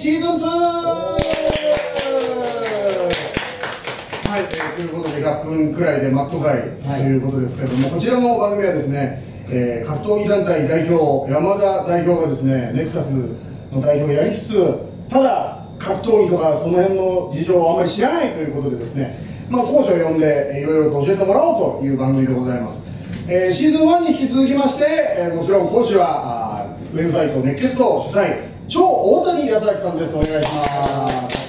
シーズン 2! はい、えーということで100分くらいでマット会ということですけれども、こちらの番組はですね、えー格闘技団体代表山田代表がですねネクサスの代表をやりつつただ格闘技とかその辺の事情をあまり知らないということでですね、まあ、講師を呼んでえーいろいろと教えてもらおうという番組でございます、えーシーズン1に引き続きまして、えーもちろん講師はウェブサイト熱血道主催超大谷康明さんですお願いします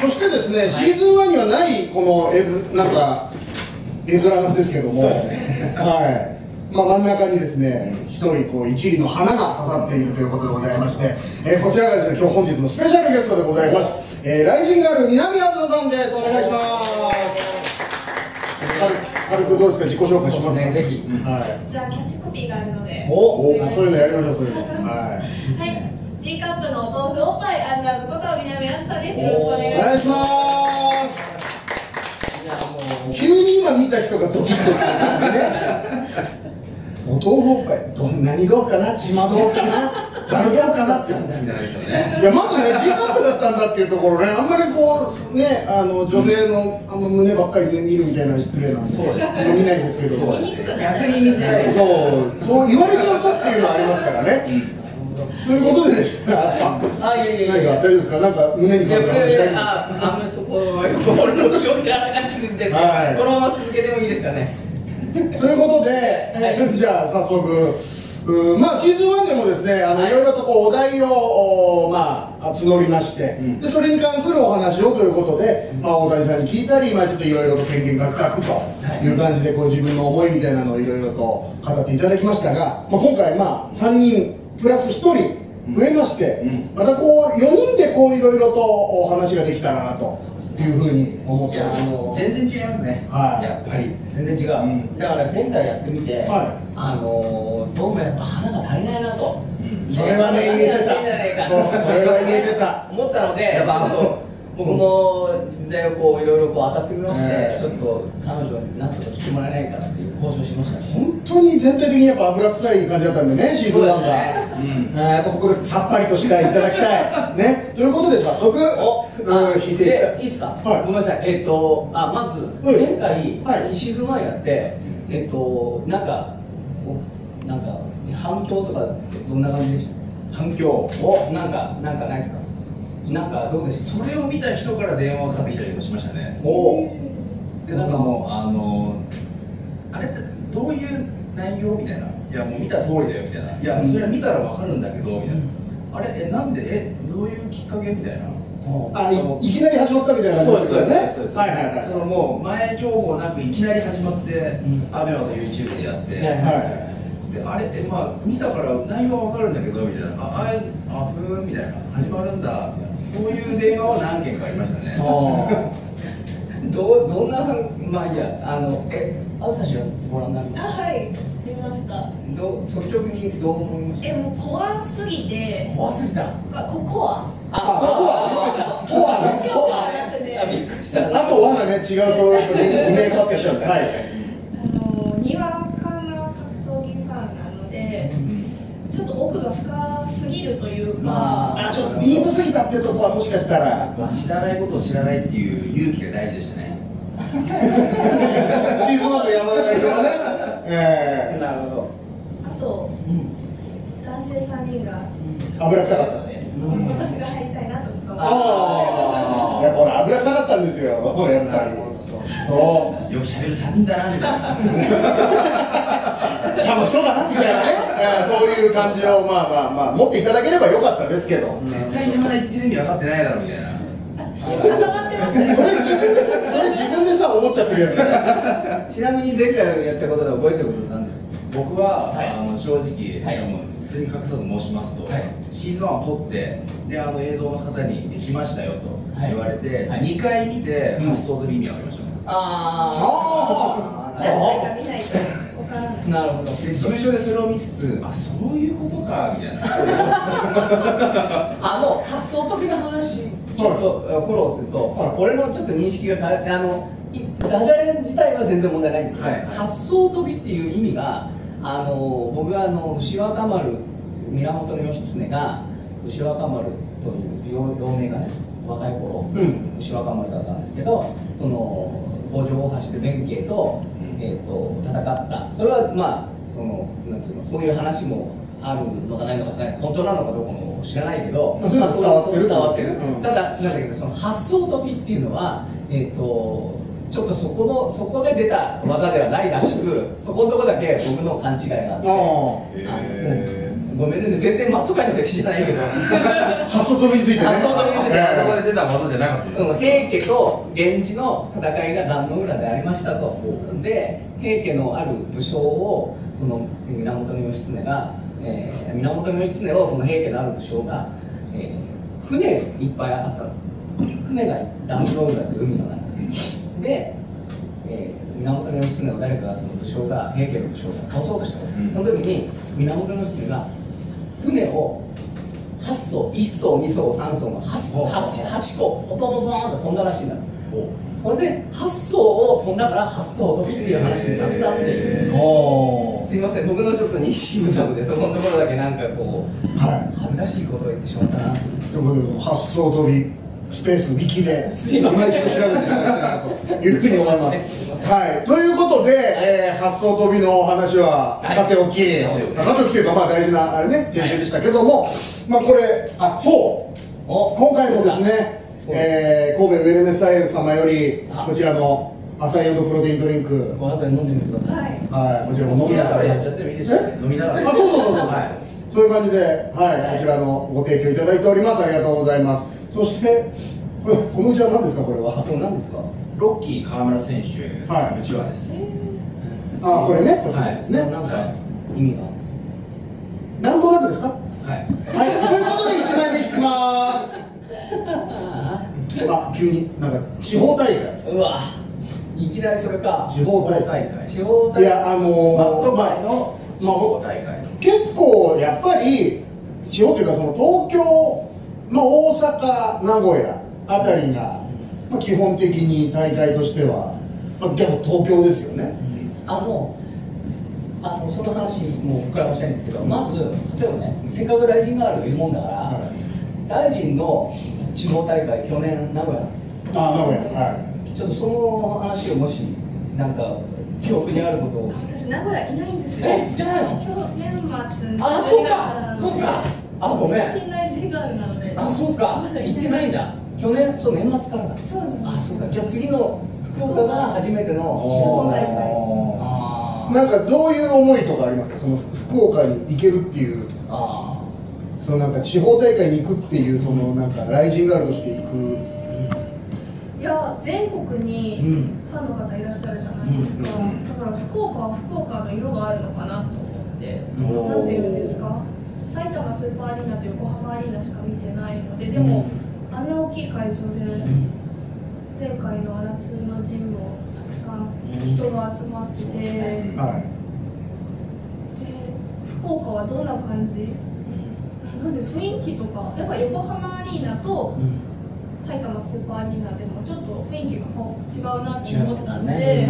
そしてですね、シーズン1にはないこの絵図なんか絵面なんですけども、はい。まあ真ん中にですね、一人こう一輪の花が刺さっているということでございまして、えーこちらがですね、今日本日のスペシャルゲストでございます。えーライジンガール南あずささんです。お願いします。軽軽くどうですか？自己紹介しますか？ねぜひはい。じゃあキャッチコピーがあるので。おおあそういうのやりましょうそういうの。はい。はい。G カップのお豆腐おっぱいあずあずこと南あずさです。よろしくお願いします。お願いします。じゃあもう急に今見た人がドキッとする感じ ねお豆腐おっぱいど何豆腐かな？島豆腐かな？かなってなんじゃないですよね。いやまずね G カップだったんだっていうところねあんまりこうねあの女性のあんま胸ばっかり見るみたいな失礼なんでそうですね。あんま見ないんですけど。そうですね。逆に見せられる。そうそう言われちゃうとっていうのはありますからね、ということでですねああいやいやい何かや大丈夫ですか？なんか胸にかやいやああんまりそこは俺の興味られないんですはい。このまま続けてもいいですかね？ということで、えーじゃあ早速うーまあシーズン1でもですねあの、はい。い、ろいろとこうお題をおまあ募りまして、でそれに関するお話をということで、まあ、大谷さんに聞いたり、まあ、ちょっといろいろと権限が書くとい。う感じでこう自分の思いみたいなのをいろいろと語っていただきましたが、まあ、今回まあ3人プラス1人増えまして、またこう4人でこういろいろとお話ができたらなと。いうふうに思っております全然違いますね。はい。やっぱり。全然違う、うん。だから前回やってみて、はい。あのどうもやっぱ花が足りないなと、それはね言えてた。それは言えてた。思ったのでやっぱ僕も人材をこういろいろこう当たってみまして、ええちょっと彼女になんとか来てもらえないかなっていう交渉しましたね本当に全体的にやっぱ油臭い感じだったんでね、シーズン1が。ねえーやっぱここでさっぱりとしていただきたい。ね。ということで早速、おうん引いていきたい。でいいですか、はいごめんなさいえっ、とあまずはい前回、はいシーズン1やってえっ、となんかおなんか反響とかどんな感じでした？反響。おなんかなんかないですか？なんかどうでした？それを見た人から電話がかかってきたりとかしましたね。おおでなんかもうあのあれってどういう内容みたいな？いやもう見た通りだよみたいな。いやそれは見たらわかるんだけどみたいな。あれえなんで？えどういうきっかけみたいな。あい、いきなり始まったみたいな感じそうですそうねですそうです。はいはいはい。そのもう前情報なくいきなり始まって、ん。アベマと YouTube でやって、はいはであれえまあ見たから内容はわかるんだけどみたいな。ああいあふーんみたいな。始まるんだみたいなそういう電話は何件かありましたね どうどんなまあいいやあのえ朝日はご覧になりまあ、はい。見ました。どう率直にどう思いましえ、もう怖すぎてた。怖すぎた？あこコア？あ、コア？ね。コア？ね。ココア。アじゃなくて。あびっくりしたあと輪がね、違うと、やっぱね、イメージ変わってきちゃうんで。はい。あっと奥が深すぎるというか。まあ、ちょっと。ディープすぎたっていうところはもしかしたら、まあ、知らないことを知らないっていう勇気が大事でしたね。シーズン1の山田代表はね、えなるほど。あと、男性三人が。油臭かったので、私が入りたいなとずっと思ってああ、やっぱ俺油臭かったんですよ、やっぱり。そう。よくしゃべる3人だなみたいな 楽しそうだなみたいなね、えーそういう感じをまあまあまあ持っていただければよかったですけど、絶対山田言ってる意味分かってないだろみたいな。それ自分でそれ自分でさ思っちゃってるやつじゃない？ちなみに前回やったことで覚えてることなんですか僕は、はいあの正直、はいもう普通に隠さず申しますと、はい。シーズン1を撮ってであの映像の方にできましたよとはい。言われて、はい。2回見てうん。発想と意味が分かりました、ああ何回か見ないとわからない。あなるほど。で事務所でそれを見つつあそういうことかみたいな。あの発想的な話ちょっとフォローすると、はい。俺のちょっと認識が変わってあのいダジャレ自体は全然問題ないんですけど、はい。はい発想飛びっていう意味があの僕はあの牛若丸源義経が牛若丸という幼幼名がね若い頃、うん。牛若丸だったんですけどその五条大橋で弁慶と,、えー、と戦った。それはまあそのなんていうのそういう話もあるのかないのかね本当なのかどうかも知らないけど、まあ伝わってる。ってる、うん。ただなんだけどその発想飛びっていうのはえっ、とちょっとそこのそこで出た技ではないらしくそこのとこだけ僕の勘違いがあって。あごめんね。全然マット界の歴史じゃないけど。あ 発想飛びについてね。発想飛びについてえそこで出た技じゃなかった平家と源氏の戦いが壇の浦でありましたと。で平家のある武将をその源義経が、えー源義経をその平家のある武将が、えー船いっぱいあったの。船が壇の浦って海の中で、えー源義経を誰かがその武将が平家の武将が倒そうとしたの、うん。その時に源義経が船を8艘1艘2艘3艘の 8, 8, 8個ポポポポーンと飛んだらしいんだ。それで8艘を飛んだから8艘飛びっていう話になったっていう、すいません僕のちょっと認識不足でそこのところだけなんかこうは恥ずかしいことを言ってしまったな。といということで発想飛びスペースウィキで今一度調べていうふうに思いますはい。ということで、えー発想飛びのお話ははい。さておき、さておき。というかまあ大事なあれね訂正でしたけども、まあこれあそう。お。今回もですね、えー神戸ウェルネスアイル様よりあ。こちらの朝ヨードプロテインドリンク。ご後で飲んでみてください。はい。はい。こちらも飲飲みながらやっちゃってもいいですよね。飲みながら。あそうそうそうそう、はい。そういう感じで、はい、こちらのご提供いただいております。ありがとうございますそしてこのうちは何ですかこれは？そうなんですか？ロッキー川村選手はい。うちわです。あこれね？こちらですね、なんか意味が。なんとなくですか？はい。はい、ということで1枚目引きます。あ急になんか地方大会。うわ。いきなりそれか。地方大会。地方大会。いやあのーマット界まの地方大会。の結構やっぱり地方というかその東京、まあ、大阪名古屋あたりが、まあ、基本的に大会としては、まあ、でも東京ですよね、あのあのその話も膨らましたいんですけどまず例えばねせっかくライジンガールがいるもんだから、はライジンの地方大会去年名古屋。あ名古屋はい。ちょっとその話をもしなんか記憶にあることを。私名古屋いないんですよえじゃないの？今日年末あそうかそうかあごめん。信頼時があるなのであそうか。まだ行ってないんだ。去年そう年末からだ。そうあそうか。じゃあ次の福岡が初めての地方方大会。なんかどういう思いとかありますか？その福岡に行けるっていう。あそのなんか地方大会に行くっていうそのなんかライジンガールとして行く。いや全国にん。ファンの方いらっしゃるじゃないですか、うん。だから福岡は福岡の色があるのかなと思って、おー。なんていうんですか？埼玉スーパーアリーナと横浜アリーナしか見てないのででも、あんな大きい会場で前回の夏のジムもたくさん人が集まってて、では福岡はどんな感じ？なんで雰囲気とかやっぱ横浜アリーナと埼玉スーパーアリーナでもちょっと雰囲気が違うなと思ったんで、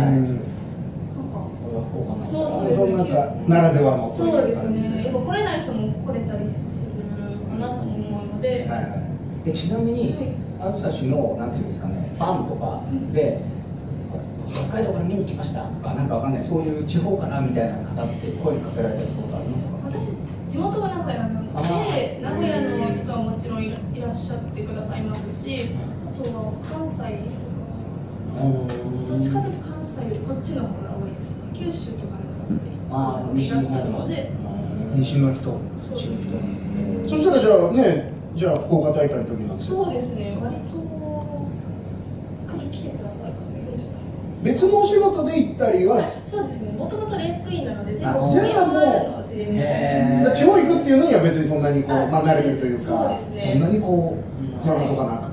そうそうそのなんかならではのそうですね。やっぱ来れない人も来れたりするかなと思うので、はいはい。えちなみにはいあずさ氏のなんていうんですかねファンとかで、こ北海道から見に来ましたとかなんかわかんないそういう地方からみたいな方って声かけられたりしたことありますか？私地元が名古屋なのあで名古屋の人はもちろんいらっしゃってくださいますしあとは関西とかどっちかというと関西よりこっちの方が多いですね。九州とかああの方がい。らっしゃるので。西の人。そうですね。そしたらじゃあねじゃあ福岡大会の時なんです。そうですね。割と来る来てくださる方もいるんじゃないか別のお仕事で行ったりはそうですね。もともとレースクイーンなので全地方行くっていうのには別にそんなにこう、あまあ、慣れてるというかそうですね。んなにこう不安とかなくっ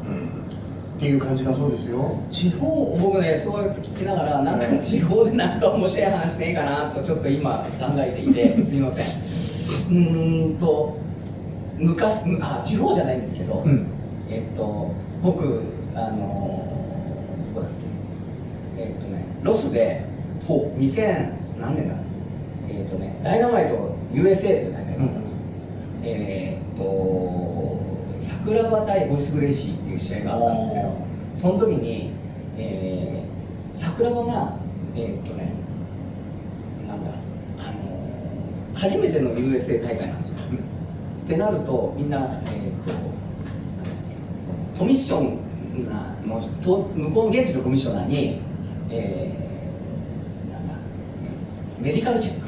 ていう感じだそうですよ。地方僕ねそうやって聞きながらなんか地方でなんか面白い話ねえかなとちょっと今考えていてすいません。うーんと昔むあ地方じゃないんですけど、うん。えっと僕あのどこだっけ？えっとねロスでほ2000何年だ。えっとねダイナマイト USA っていう大会があったんですよ、えーっと桜庭対ホイス・グレイシーっていう試合があったんですけどその時に、えー、桜庭がえーっとねなんだあのー初めての USA 大会なんですよ、ってなるとみんな、えーっとそのコミッションがのと向こうの現地のコミッショナーに、えーなんだメディカルチェック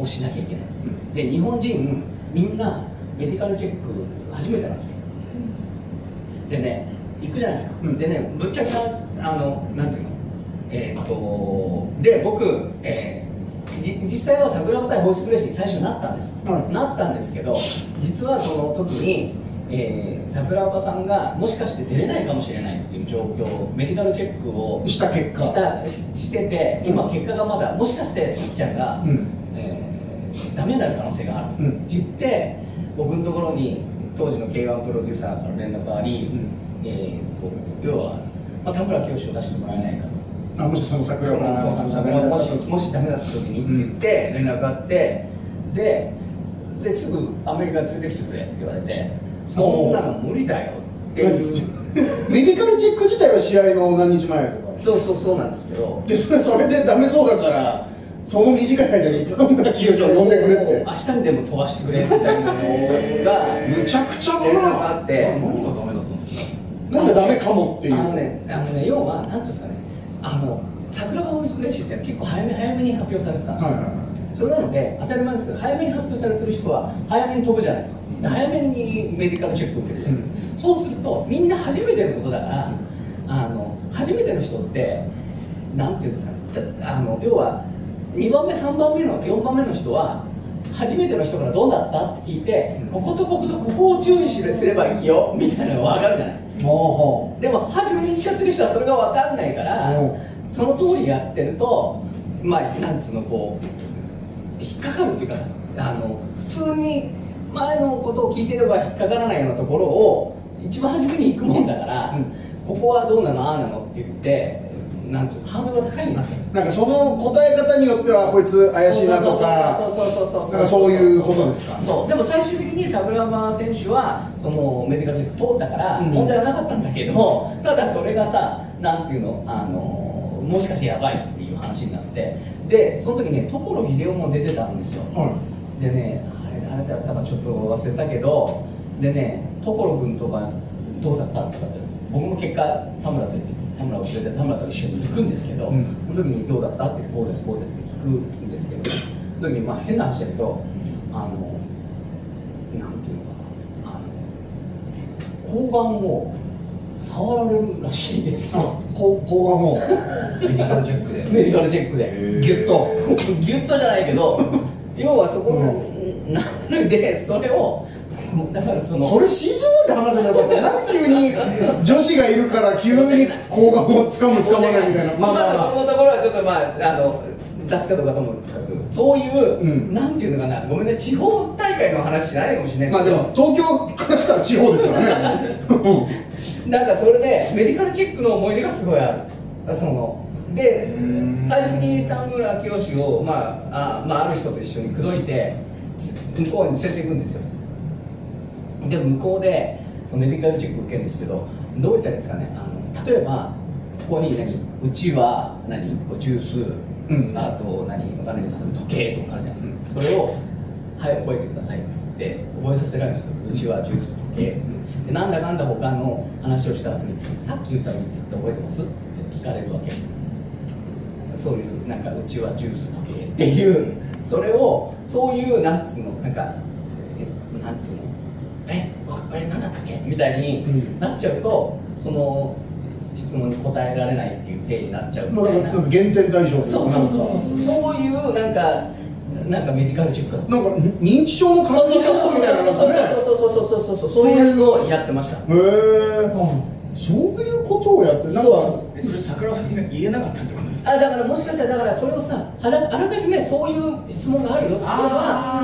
をしなきゃいけないです、で日本人みんなメディカルチェック初めてなんですよでね行くじゃないですか、うん。でねぶっちゃけあのなんていうのえーっとで僕、えーじ実際は桜庭対ホイスプレッシュに最初なったんです、はい。なったんですけど実はその時に、えー桜庭さんがもしかして出れないかもしれないっていう状況メディカルチェックをした結果。したししてて今結果がまだもしかして鈴木ちゃんが、うん。えーダメになる可能性があるってうん。言って、僕のところに当時の K1 プロデューサーから連絡があり、うん。えーこう要は、まあ、田村清を出してもらえないかと。あもしその桜そう庭そうそう桜もしもしダメだった時にって言って連絡があってでですぐアメリカに連れてきてくれって言われてそんなの無理だよっていう。メディカルチェック自体は試合の何日前とか。そうそうそうなんですけど。でそれそれでダメそうだからその短い間に田村清を呼んでくれって。明日にでも飛ばしてくれみたいなのがむちゃくちゃだ連絡がなあって。何がダメだったんですか？なんでダメかもっていう。あのねあのね要はなんていうんですかねあの桜庭ボイスグレッシーって結構早め早めに発表されてたんですよ、はいはいはい。それなので当たり前ですけど早めに発表されてる人は早めに飛ぶじゃないですか。で早めにメディカルチェック受けるじゃないですか、そうするとみんな初めてのことだから、あの初めての人ってなんていうんですかだあの要は2番目3番目の4番目の人は初めての人からどうだったって聞いて、こことこことここを注意すればいいよみたいなのが分かるじゃない。ほでも初めに行っちゃってる人はそれが分かんないからうん。その通りやってるとまあなんつうのこう引っかかるっていうかさあの普通に前のことを聞いてれば引っかからないようなところを一番初めに行くもんだから、うん。ここはどうなのああなのって言ってなんつうの？ハードルが高いんですよ。うなんかその答え方によってはこいつ怪しいなとかそうそうそうそうそうなんかそういうことですか？そう。でも最終的に桜庭選手はそのメディカルチェック通ったからうん。問題はなかったんだけど、ただそれがさなんていうの？あのもしかしてやばいっていう話になってでその時ね所秀夫も出てたんですよ。はでねあれ誰だったかちょっと忘れたけどでね所君とかどうだった？とかって僕も結果田村連れて田村を連れて田村と一緒に行くんですけど、うん。その時にどうだったって言ってこうですこうですって聞くんですけどその時にまあ変な話だけどあのなんていうのかなあの睾丸を触られるらしいんですよ。こう睾丸もメディカルチェックで。メディカルチェックで。ギュッと。ギュッとじゃないけど 要はそこの、なのでそれをだからそのそれシーズン1で話せばよかった。よなんで急に女子がいるから急に睾丸を掴む掴まないみたいな。まあまあ。まそのところはちょっとまああの出すかどうかと思うそういう、うん。なんていうのかな。ごめんね地方大会の話じゃないかもしれあないまあでも東京からしたら地方ですからね。う んなんかそれでメディカルチェックの思い出がすごいある。そので最終的に田村清を、まああまあ、ある人と一緒に口説いて向こうに連れていくんですよで向こうでそのメディカルチェック受けるんですけどどういったらいいですかね？あの例えばここに何うちは何こうジュース、うん。あと何わかんないけど例えば時計とかあるじゃないですか、それをはい覚えてくださいって言って覚えさせられるんですよ。うちはジュース時計っつってでなんだかんだ他の話をした後にさっき言った3つって覚えてます？って聞かれるわけ。そういうなんかうちはジュース時計っていうそれをそういうなんつうのなんかえなんていうの？えわえなんだったっけ？みたいにうん。なっちゃうとその質問に答えられないっていう体になっちゃうみまあたいな。だからなんか減点対象とそうそうそうそう。うそういうなんかなんかメディカルチェックだなんか認知症の感そうそうじそうそうみたいなのがね。そうそうそうそうそうそうそういうやつをやってました。へえそういうことをやってなんか。そうえそれ桜庭さんが言えなかったってことですあだからもしかしたらだからそれをさあらあらかじめそういう質問があるよっていうのは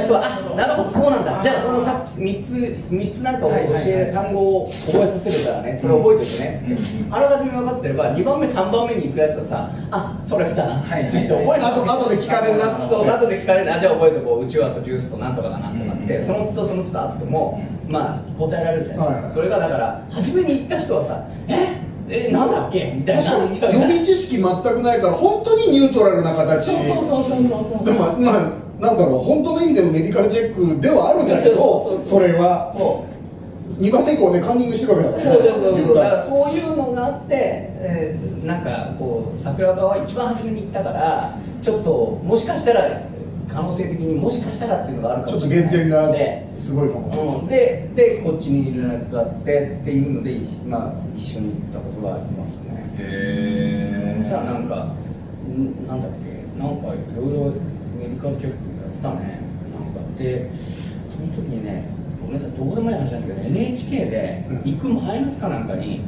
人はあなるほどそうなんだ。じゃあそのさっき3つ三つなんかを教はいはいはい。え単語を覚えさせるからね。それを覚えておいてね、うんあらかじめ分かってれば2番目3番目に行くやつはさあそれ来たなってはいはい。言って覚えてあと後で聞かれるな。そう後で聞かれるな。じゃあ覚えておこう。うちわとジュースとなんとかだなとかって、うんその都度その都度後でも、まあ答えられるじゃないですか、はいはい。それがだから初めに言った人はさえ？えなんだっけ？みたいに確かになっちゃうじゃん予備知識全くないから本当にニュートラルな形。そうそうそうそうそうそう。でもまあなんだろう本当の意味でのメディカルチェックではあるんだけどそれは。そう。2番目以降ねカンニングしてるわけだか。らそうそうそうだかららそういうのがあって、えーなんかこう桜川は一番初めに行ったからちょっともしかしたら可能性的にもしかしたらっていうのがあるかちょっともしれない減点がですごいかも、うん、ででこっちに連絡があってっていうので、まあ、一緒に行ったことがありますね。へえさあなんかんなんだっけなんかいろいろメディカルチェックやってたね。なんか。でその時にねごめんなさいどうでもいい話なんだけど NHK で行く前の日かなんかに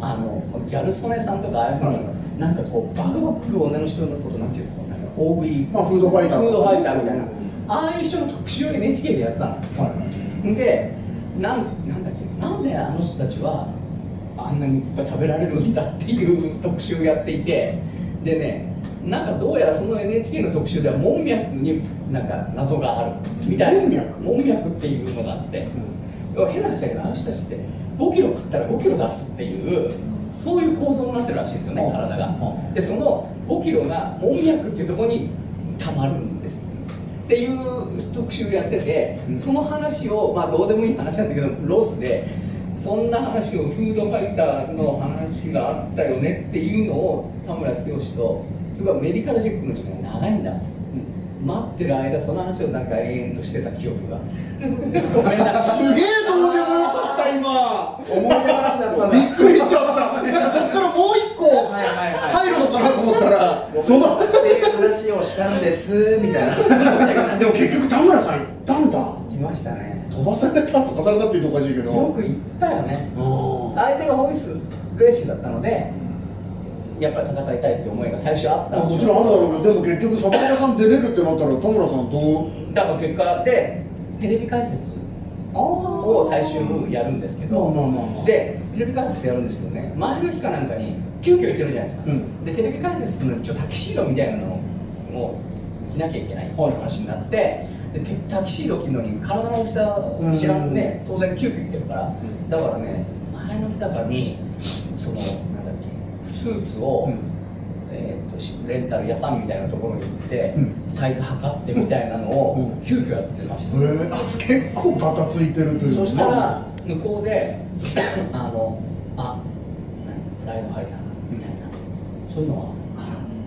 あのギャル曽根さんとかああいうふうに、はいなんかこうバクバク食う女の人のことなんていうんですかなんか大食い。まあフードファイターフードファイターみたいな。うんああいう人の特集を NHK でやってたの。はい。でなんなんだっけなんであの人たちはあんなにいっぱい食べられるんだっていう特集をやっていて。でねなんかどうやらその NHK の特集では門脈になんか謎があるみたいな。門脈？門脈っていうのがあって、要は変な話だけどあの人たちって5キロ食ったら5キロ出すっていうそういう構造になってるらしいですよねうん体が。うでその5キロが門脈っていうところにたまるんです。っていう特集やってて、うん。その話をまあどうでもいい話なんだけどロスでそんな話をフードファイターの話があったよねっていうのを田村清とすごいメディカルチェックの時間が長いんだ待ってる間その話をなんか延々としてた記憶が。ごめんなさい。すげえどうでもよかった今。思い出話だったびっくりしちゃった。なんかそっからもう一個入るのかなと思ったら。そのってい。う話をしたんです。みたいな。でも結局田村さん行ったんだ。来ましたね。飛ばされた飛ばされたって言うとおかしいけど。よく言ったよね。うん相手がホイスグレッシーだったのでやっぱり戦いたいって思いが最初あったんもちろんあるだろう。けどでも結局坂本さん出れるってなったら田村さんどう？だから結果でテレビ解説あを最終やるんですけど、でテレビ解説やるんですけどね前の日かなんかに急遽行ってるじゃないですか、うん。でテレビ解説するのにちょっとタキシードみたいなのを着なきゃいけないってはい話になって、でテタキシード着るのに体の大きさ知らんね当然急遽着てるから、ん。だからね前の日だからにそのスーツを、うん。えー、としレンタル屋さんみたいなところに行って、うん。サイズ測ってみたいなのをうん。急遽やってました、えー、あ結構バタついてるというそしたら向こうで あのあ何プライドファイターだみたいな。そういうのは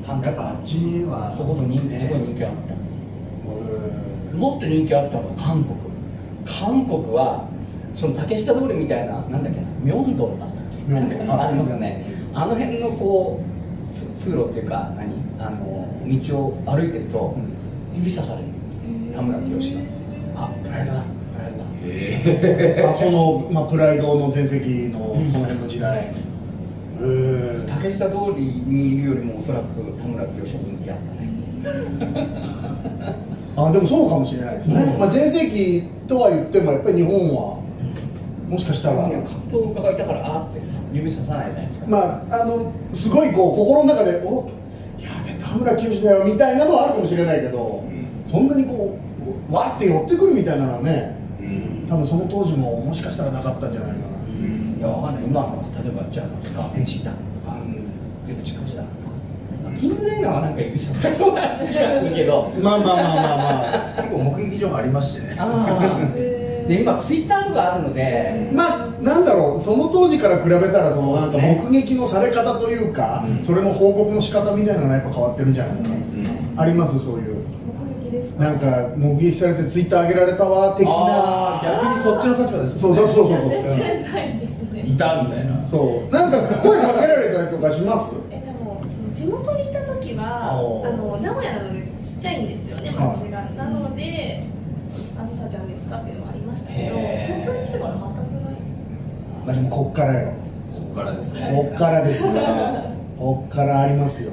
感覚やっぱあっちは。そこそ人気ね。すごい人気あっへたもっと人気あったのが韓国。韓国はその竹下通りみたいななんだっけなミョンドンだったっけ？ありますよねあの辺のこうつ通路っていうか何？あの道を歩いてるとうん。指さされる。田村清が。あプライドだ。プライドだ。へー。あその、まあ、プライドの全盛のうん。その辺の時代、へえ竹下通りにいるよりもおそらく田村清は人気あったね。あでもそうかもしれないですね、うん。まあ、全盛期とは言ってもやっぱり日本はもしかしたら、格闘家がいたからあって指ささないじゃないですか。まああのすごいこう心の中で「おやべ田村清だよ」みたいなのはあるかもしれないけど、そんなにこうわって寄ってくるみたいなのはねうん。多分その当時ももしかしたらなかったんじゃないかな、いやわかんない。今の例えばじゃあなんですか天使だとかうん。出口だとか。キングレイナーはなんか指ささそうな気がするけど。まあまあまあまあまあ。結構目撃情報ありましてね。ああで今ツイッターがあるのでまあなんだろうその当時から比べたらそのなんか目撃のされ方というか、うん。それの報告の仕方みたいなのがやっぱ変わってるんじゃないかな、ありますそういう。目撃ですか？なんか目撃されてツイッター上げられたわ的あなー逆にそっちの立場ですそうだそうそうそう。そう全然ないですね。いたみたいな。そう。なんか声かけられたりとかします？えでもその地元にいた時はあの名古屋なのでちっちゃいんですよね町が、なのであずさちゃんですかっていうのはましたけど東京に来てから全くないですまあでもこっからよ。ここからですね。こっからですね こっからありますよ。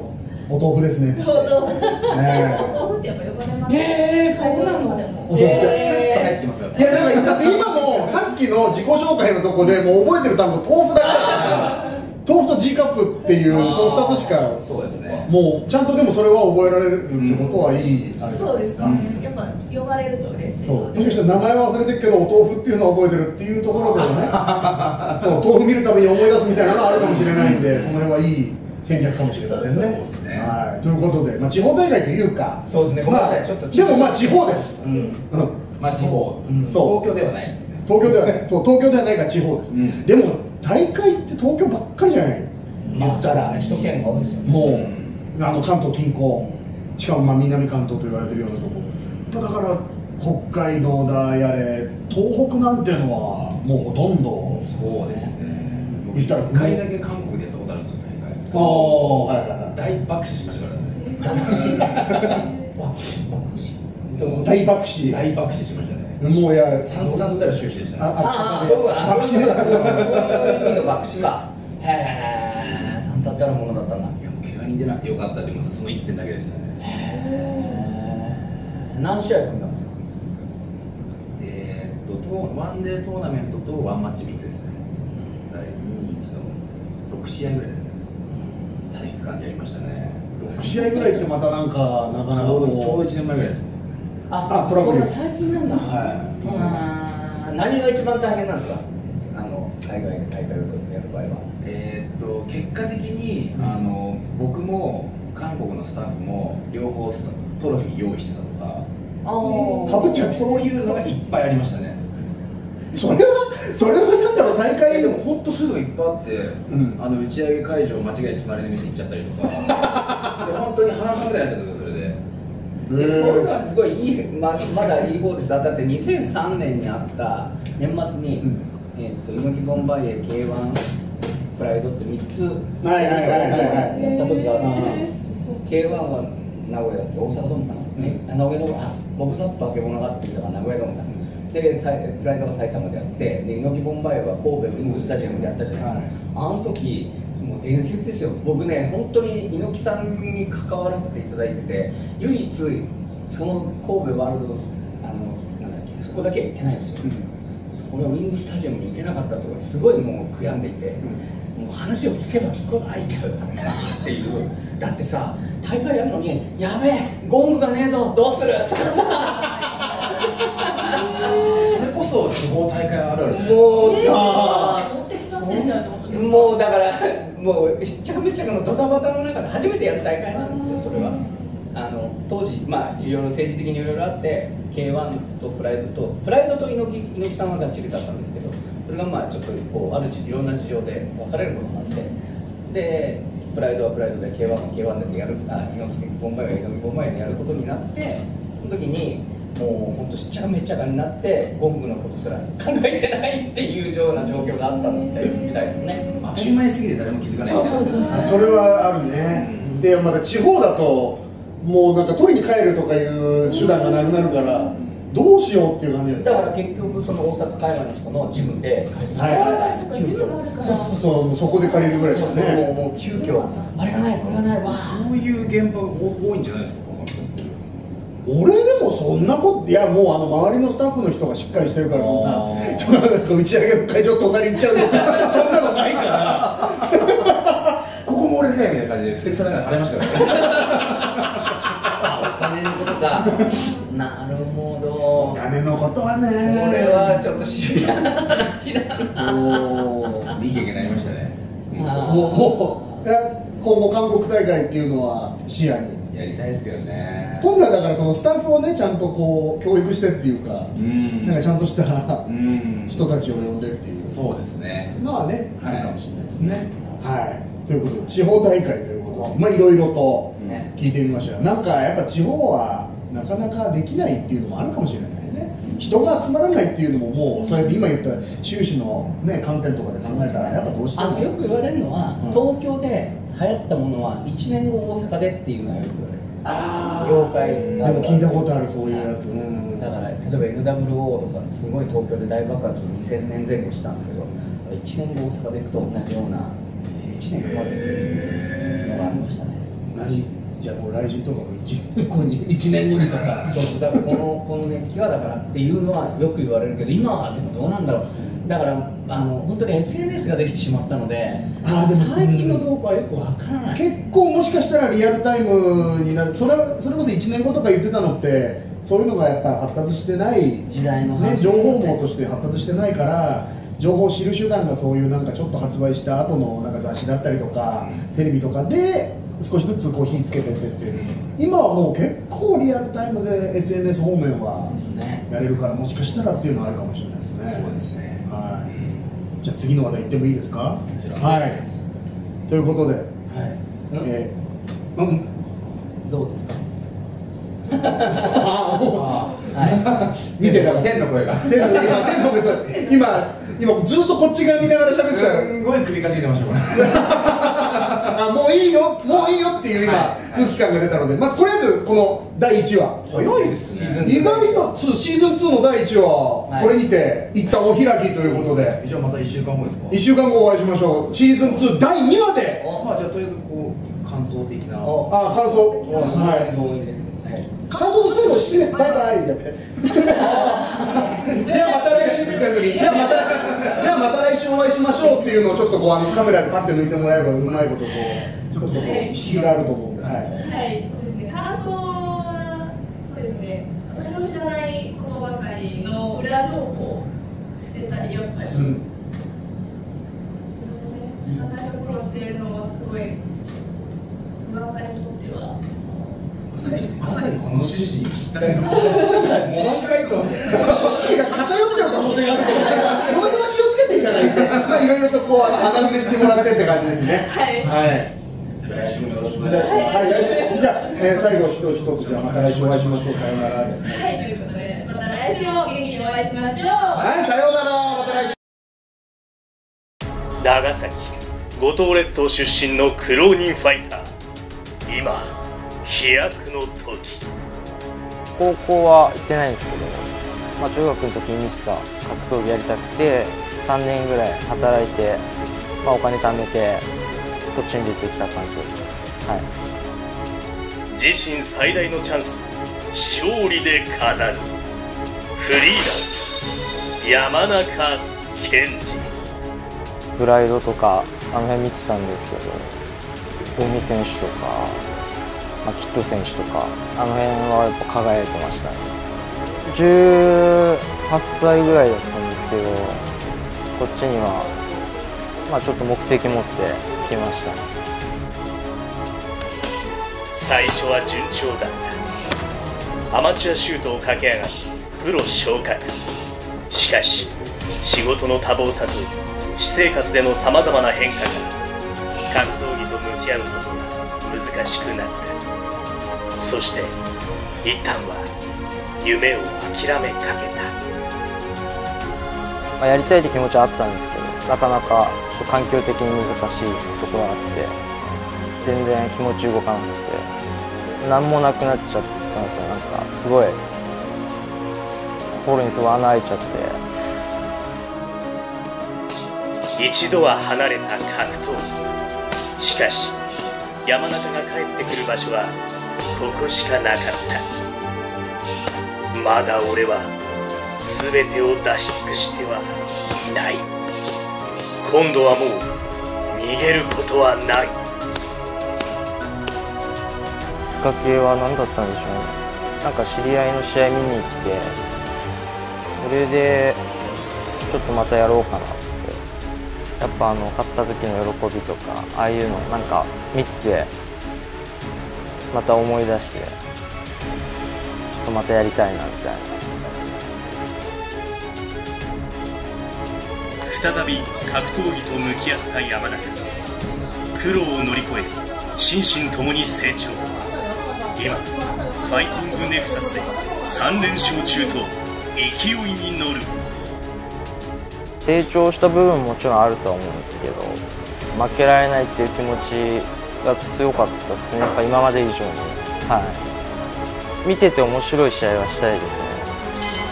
お豆腐ですね。そうどうえ。豆腐ってやっぱ呼ばれますえーそうなのお豆腐えースッと入って。きますよねいやだからだって今もさっきの自己紹介のとこでもう覚えてる単語豆腐だけだから豆腐と G カップっていうその2つしかそうですね。もうちゃんとでもそれは覚えられるってことはいい、あれそうですか、やっぱ呼ばれると嬉しいもしかしたら名前は忘れてるけどお豆腐っていうのは覚えてるっていうところでもね。そう豆腐見るたびに思い出すみたいなのがあるかもしれないんでその辺はいい戦略かもしれませんね。そうですね。はい、ということで、まあ、地方大会というかそうですね。ごめんなさい。まあちょっとでもまあ地方です、うん。うん。まあ地方、そう。東京ではないですね。東京ではない東京ではないから地方です、うん。でも大会って東京ばっかりじゃない？言まあったら、首都圏が多いですよね。もう、あの関東近郊しかもまあ南関東と言われてるようなとこ。ろだから北海道だやれ東北なんていうのはもうほとんど。そうですね。言ったら1回だけ韓国でやったことあるんですよ大会。ああはいはいは大爆死しましたからね。い大爆死。大爆死しましたねもういや散々たら終始でした。ねああそうだ爆死ね。そういう意味の爆死か。へえ三たったるものだったんだ。いやもう怪我人出なくてよかったってその1点だけでしたね。へえ何試合組んだんですか？えーっとトーワンデートーナメントとワンマッチ3つですね。第2 1の6試合ぐらいですね。体育館でやりましたね。6試合ぐらいってまたなんかなかなかちょうどちょうどこ1年前ぐらいです。ねあトラ最近なんだ。はあー何が一番大変なんですか？あの海外で大会をやる場合は。えーっと結果的に、あの僕も韓国のスタッフも両方スタトロフィー用意してたとか。あかぶっちゃってそういうのがいっぱいありましたね。うそれはそれはなんだろう大え会。でも本当そういうのがいっぱいあって、ん。あの打ち上げ会場間違えて隣の店行っちゃったりとか。で本当に半々ぐらいになっちゃったんでそういうのはすごいいいままだいい方です。だって2003年にあった年末に、うん。えーっと猪木ボンバイエ K1 プライドって3つはいはいはいはいはい。やった時があってえーす。ごい K1 は名古屋だっけ大阪ドームかな、ね、あ名古屋ドーム。あボブサップ化け物があった時だから名古屋ドームだ、でさいプライドが埼玉でやってで猪木ボンバイエは神戸ウィングスタジアムでやったじゃないですか、はい。あの時伝説ですよ。僕ね本当に猪木さんに関わらせていただいてて唯一その神戸ワールドあのなんだっけそこだけは行ってないんですよ、それはウィングスタジアムに行けなかったところにすごいもう悔やんでいて、もう話を聞けば聞くないけどなっていう。だってさ大会やるのに「やべえゴングがねえぞどうする?」それこそ地方大会あるあるじゃないですかせちゃうってことですかもうだからもうしっちゃかめっちゃかのドタバタの中で初めてやる大会なんですよそれは。あの当時まあいろいろ政治的にいろいろあって K1 とプライドとプライドと猪木猪木さんはがっちりだったんですけどそれがまあちょっとこうあるいろんな事情で分かれることがあってでプライドはプライドで K1 は K1 でやるあ猪木ボンバイは猪木ボンバイでやることになってその時にもう本当しっちゃかめっちゃかになってゴングのことすら考えてないっていうような状況があったみたいみたいですね。当たり前すぎて誰も気づかない。そうそうそうあそれはあるね、でまた地方だともうなんか取りに帰るとかいう手段がなくなるからどうしようっていう感じだから結局その大阪海外の人のジムで借りてきてはい。はいはいあーそっから。そうそうそうそこで借りるぐらいでそうすよね。そうもうもう急遽あれがないこれがないわそういう現場が多いんじゃないですか？俺でもそんなこといやもうあの周りのスタッフの人がしっかりしてるからそんなそんななんか打ち上げの会場隣行っちゃうとか そんなのないから。ここも俺かよみたいな感じで不適さながら払いましたからね。あお金のことか。なるほど。お金のことはね。これはちょっと知らん知らん。もういい経験になりましたね。もうもうえ今後韓国大会っていうのは視野にやりたいですけどね。今度はだからそのスタッフをねちゃんとこう教育してっていうか、うん。なんかちゃんとしたうん。人たちを呼んでっていう。そうですね。のはね、はい。あるかもしれないですね。はい。ということで地方大会ということで、まあいろいろとね聞いてみましたよ。なんかやっぱ地方はなかなかできないっていうのもあるかもしれないね。人が集まらないっていうのももうそれで今言った収支のね観点とかで考えたらやっぱどうしてもあのよく言われるのは、うん。東京で流行ったものは1年後大阪でっていうのはよく言われるあ業界でも聞いたことあるそういうやつ。うんだから例えば NWO とかすごい東京で大爆発2000年前後したんですけど1年後大阪で行くと同じような1年かかるはありましたね。何じゃあもう来人とかも1年。後に1年後にとか。そうそう。だからこのこの熱気はだからっていうのはよく言われるけど今はでもどうなんだろうだからあの本当に SNS ができてしまったのであーでも最近の動向はよくわからない。結構もしかしたらリアルタイムになる。それはそれこそ1年後とか言ってたのってそういうのがやっぱ発達してない時代のね、話情報網として発達してないから情報を知る手段がそういうなんかちょっと発売した後のなんか雑誌だったりとか、テレビとかで少しずつこう火つけてってって。今はもう結構リアルタイムで SNS 方面はね。やれるからもしかしたらっていうのはあるかもしれないですね。そうですね。はいじゃあ次の話題いってもいいですか？はい。ということで、はい、うんえーうん。どうですか？あもう。は見てたら。天の声が。天の今天の別に今今ずっとこっち側見ながら喋ってたよ。すんごい首かしげてましたこれ。あもういいよ。もういいよっていう今、はい。空気感が出たので。まあとりあえずこの第1話。早いですシーズンね意外と。そうシーズン2の第1話、はい。これにて一旦お開きということで。じゃあまた1週間後ですか？1週間後お会いしましょう。シーズン2第2話で。おまあじゃあとりあえずこう感想的な。おあ感想。おははい。感想最後してねバイバイ。じゃあまた来週。じゃあまたじゃあまた来週お会いしましょうっていうのをちょっとこうあのカメラでパッて抜いてもらえばうまいことこうちょっとこう引きがあると思うんで、はい、はい、そうですね。感想。私の知らないことばかりの裏情報をしてたりやっぱり、うん知らないところを知れるのはすごいにとってはまさにまさにこの趣旨にぴったりですものすごいと意識が偏っちゃう可能性があるけど、その辺は気をつけていただいて、まあ、いろいろとこう、あの穴埋めしてもらってって感じですね。はいはい。来週もよろしくお願いしますはい、来週じゃあ、えー最後、一つ一つ、じゃあ、また来週お会いしましょう。さようなら。はいということでまた来週も元気にお会いしましょうはい、さようなら。また来週。長崎五島列島出身の苦労人ファイター今飛躍の時高校は行ってないんですけど、まあ、中学の時にミスサ格闘技やりたくて3年ぐらい働いて、まあ、お金貯めてこっちに出てきた感じですはい自身最大のチャンス勝利で飾る。フリーランス山中健二。プライドとかあの辺見てたんですけど近江選手とか、まあ、キッド選手とかあの辺はやっぱ輝いてましたね。18歳ぐらいだったんですけどこっちには、まあ、ちょっと目的持って来ましたね。最初は順調だった。アマチュアシュートを駆け上がりプロ昇格。しかし仕事の多忙さと私生活でのさまざまな変化が格闘技と向き合うことが難しくなった。そして一旦は夢を諦めかけた。まあ、やりたいって気持ちはあったんですけどなかなか環境的に難しいところがあって全然気持ち動かなくて何もなくなっちゃったんですよ。なんかすごい心にすごい穴開いちゃって。一度は離れた格闘しかし山中が帰ってくる場所はここしかなかった。まだ俺は全てを出し尽くしてはいない。今度はもう逃げることはない。かけは何だったんでしょうね。なんか知り合いの試合見に行ってそれでちょっとまたやろうかなって。やっぱあの勝った時の喜びとかああいうのなんか見ててまた思い出してちょっとまたやりたいなみたいな。再び格闘技と向き合った山中苦労を乗り越え心身ともに成長。今ファイティングネクサスで3連勝中と勢いに乗る。成長した部分ももちろんあるとは思うんですけど負けられないっていう気持ちが強かったですね。やっぱ今まで以上に。はい。見てて面白い試合はしたいですね。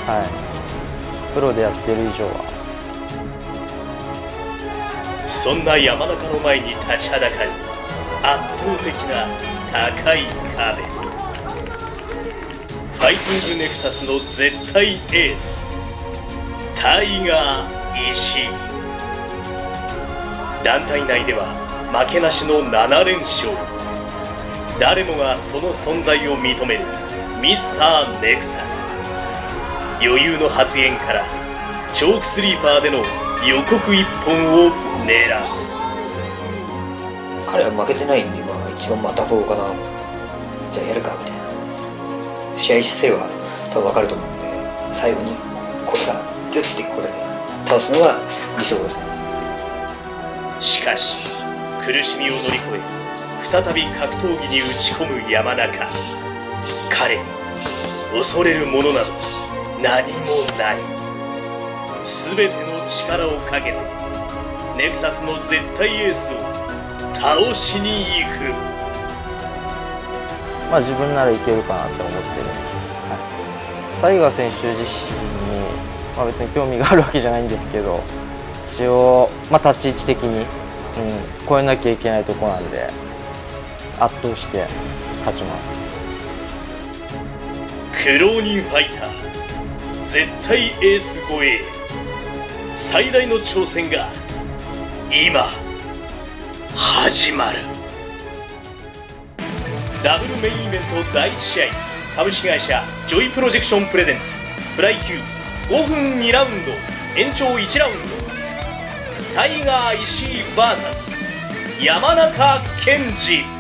はい。プロでやってる以上は。そんな山中の前に立ちはだかる圧倒的な高い壁ファイティングネクサスの絶対エースタイガー石団体内では負けなしの7連勝。誰もがその存在を認めるミスターネクサス。余裕の発言からチョークスリーパーでの予告一本を狙う。彼は負けてないんで、まあ、一番またそうかなじゃあやるかみたいな。試合姿勢は多分分かると思うんで最後にこれがギュッてこれで倒すのが理想です。ねしかし苦しみを乗り越え再び格闘技に打ち込む山中。彼に恐れるものなど何もない。全ての力をかけてネクサスの絶対エースを倒しに行く。まあ自分ならいけるかなって思ってます、はい、タイガー選手自身に、まあ、別に興味があるわけじゃないんですけど一応、まあ、立ち位置的に、うん、超えなきゃいけないとこなんで圧倒して勝ちます。苦労人ファイター。絶対エース超え。最大の挑戦が今始まる。ダブルメインイベント第1試合。株式会社ジョイプロジェクションプレゼンツ。フライ級5分2ラウンド。延長1ラウンド。タイガー石井 VS 山中健二。